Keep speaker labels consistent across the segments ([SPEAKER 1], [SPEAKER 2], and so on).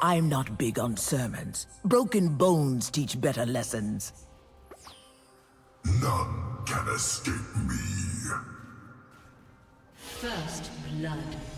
[SPEAKER 1] I'm not big on sermons. Broken bones teach better lessons.
[SPEAKER 2] None can escape me.
[SPEAKER 3] First blood.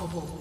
[SPEAKER 3] Unstoppable.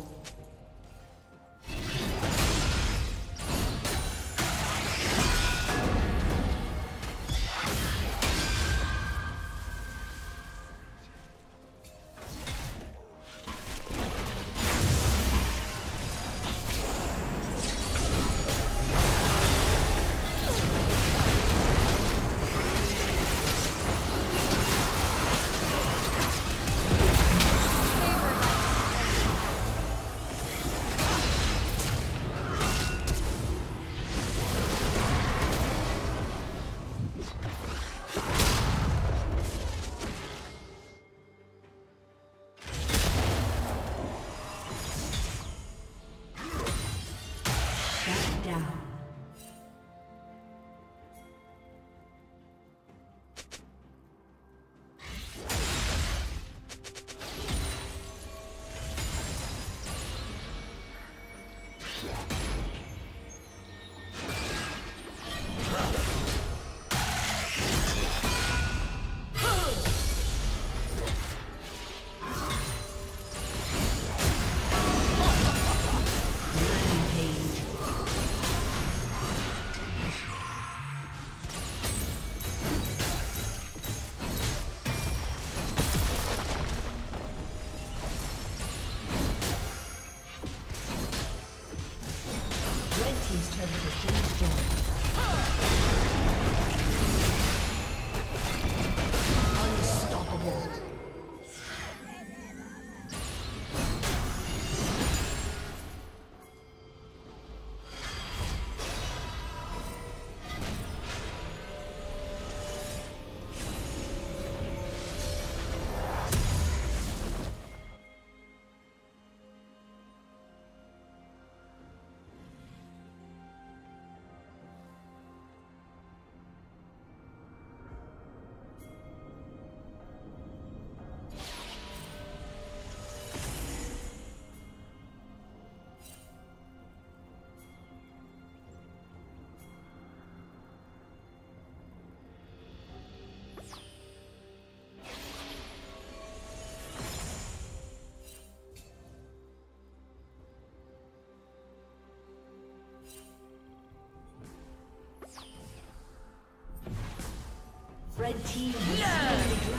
[SPEAKER 3] Red team has.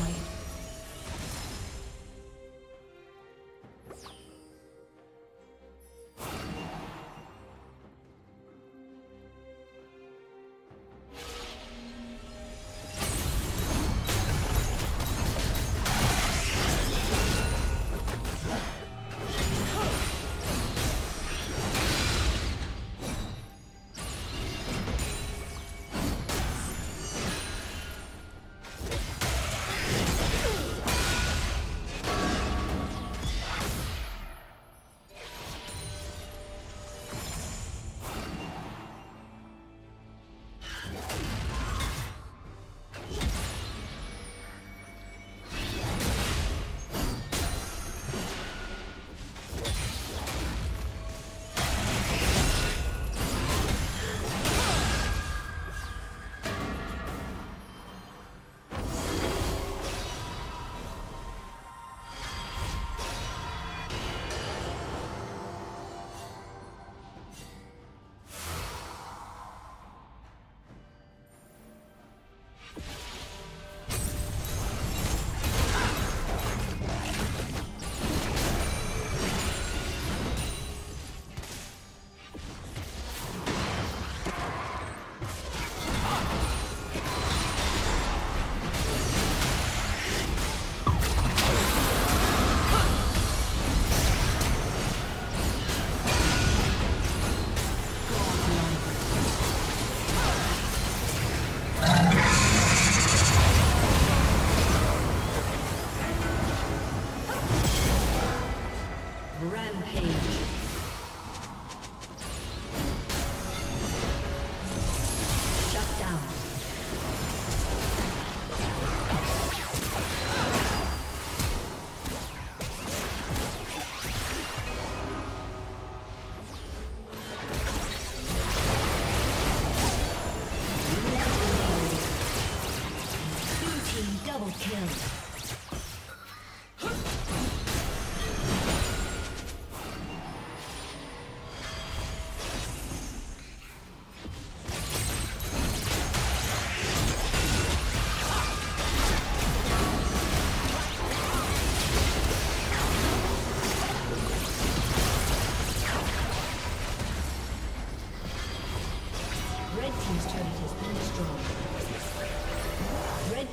[SPEAKER 3] Rampage.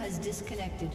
[SPEAKER 3] Has disconnected.